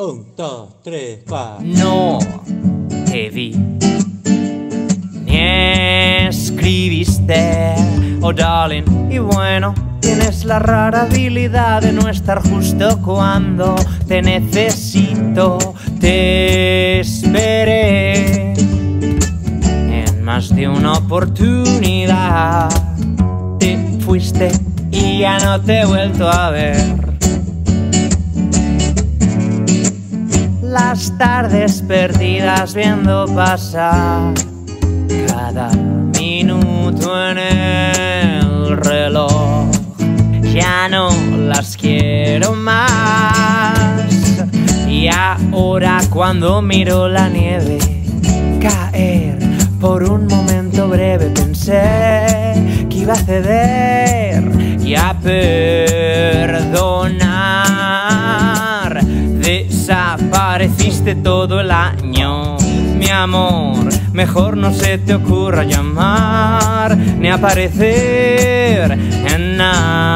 Un, dos, tres, cuatro. No te vi ni escribiste, oh darling, y bueno, tienes la rara habilidad de no estar justo cuando te necesito. Te esperé en más de una oportunidad. Te fuiste y ya no te he vuelto a ver. Las tardes perdidas viendo pasar cada minuto en el reloj. Ya no las quiero más. Y ahora cuando miro la nieve caer, por un momento breve pensé que iba a ceder y a perdonar. Desapareciste todo el año, mi amor. Mejor no se te ocurra llamar ni aparecer en Navidad.